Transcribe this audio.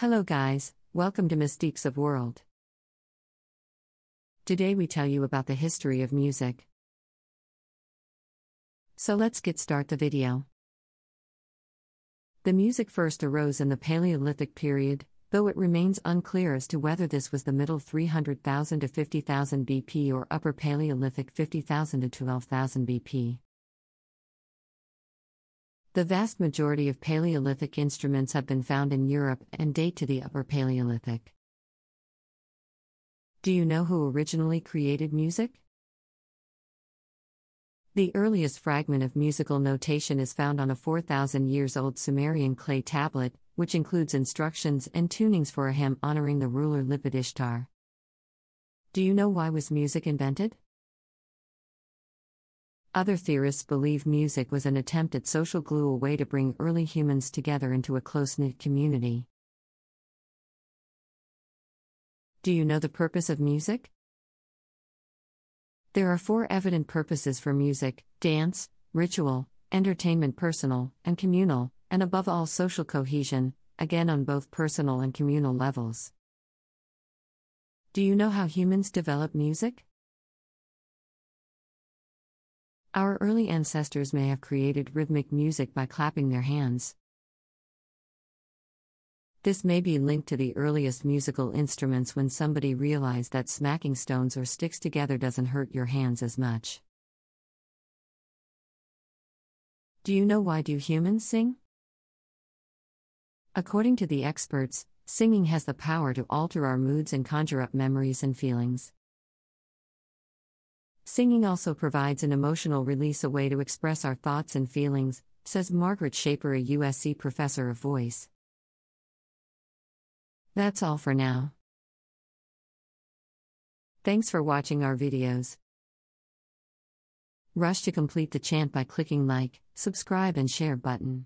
Hello, guys, welcome to Mystiques of World. Today we tell you about the history of music. So let's get start the video. The music first arose in the Paleolithic period, though it remains unclear as to whether this was the middle 300,000 to 50,000 BP or upper Paleolithic 50,000 to 12,000 BP. The vast majority of Paleolithic instruments have been found in Europe and date to the Upper Paleolithic. Do you know who originally created music? The earliest fragment of musical notation is found on a 4,000 years old Sumerian clay tablet, which includes instructions and tunings for a hymn honoring the ruler Lipit Ishtar. Do you know why was music invented? Other theorists believe music was an attempt at social glue, a way to bring early humans together into a close knit community. Do you know the purpose of music? There are four evident purposes for music dance, ritual, entertainment, personal, and communal, and above all, social cohesion, again on both personal and communal levels. Do you know how humans develop music? Our early ancestors may have created rhythmic music by clapping their hands. This may be linked to the earliest musical instruments when somebody realized that smacking stones or sticks together doesn't hurt your hands as much. Do you know why do humans sing? According to the experts, singing has the power to alter our moods and conjure up memories and feelings. Singing also provides an emotional release, a way to express our thoughts and feelings, says Margaret Shaper, a USC professor of voice. That's all for now. Thanks for watching our videos. Rush to complete the chant by clicking like, subscribe and share button.